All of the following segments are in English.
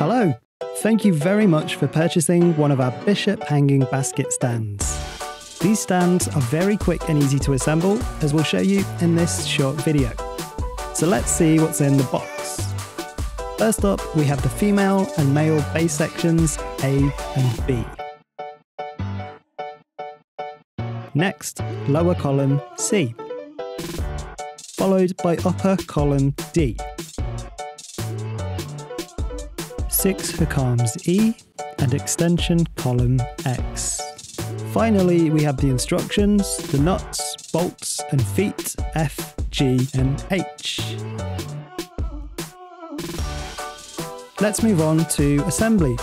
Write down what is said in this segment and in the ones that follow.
Hello! Thank you very much for purchasing one of our Bishop hanging basket stands. These stands are very quick and easy to assemble, as we'll show you in this short video. So let's see what's in the box. First up, we have the female and male base sections A and B. Next, lower column C, followed by upper column D. Six for arms E and extension column X. Finally, we have the instructions, the nuts, bolts and feet F, G and H. Let's move on to assembly.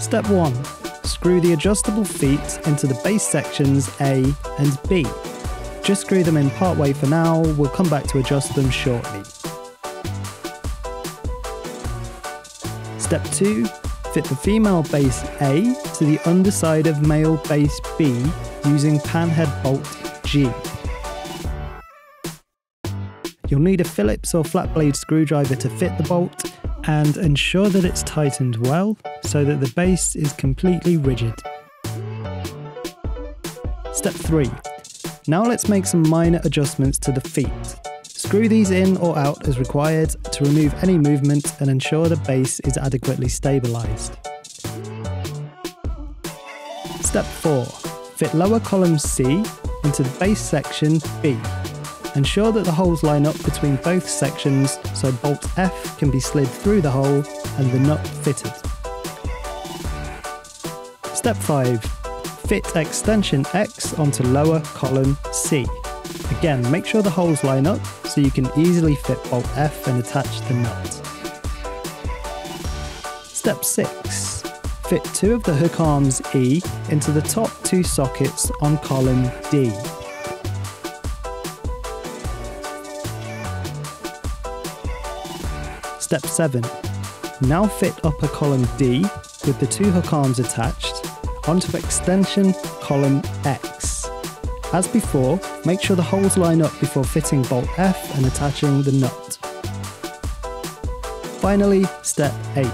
Step 1. Screw the adjustable feet into the base sections A and B. Just screw them in part way for now, we'll come back to adjust them shortly. Step 2. Fit the female base A to the underside of male base B using panhead bolt G. You'll need a Phillips or flat blade screwdriver to fit the bolt and ensure that it's tightened well so that the base is completely rigid. Step 3. Now let's make some minor adjustments to the feet. Screw these in or out as required to remove any movement and ensure the base is adequately stabilised. Step 4. Fit lower column C into the base section B. Ensure that the holes line up between both sections so bolt F can be slid through the hole and the nut fitted. Step 5. Fit extension X onto lower column C. Again, make sure the holes line up so you can easily fit bolt F and attach the nut. Step 6. Fit two of the hook arms E into the top two sockets on column D. Step 7. Now fit upper column D with the two hook arms attached onto extension column X. As before, make sure the holes line up before fitting bolt F and attaching the nut. Finally, step 8.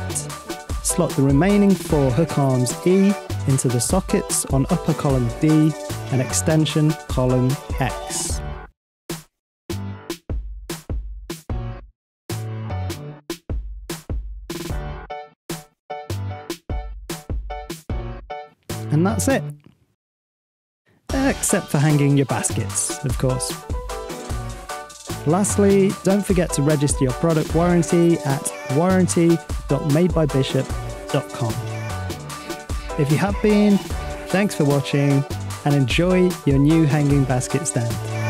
Slot the remaining four hook arms E into the sockets on upper column D and extension column X. And that's it. Except for hanging your baskets, of course. Lastly, don't forget to register your product warranty at warranty.madebybishop.com. If you have been, thanks for watching and enjoy your new hanging basket stand.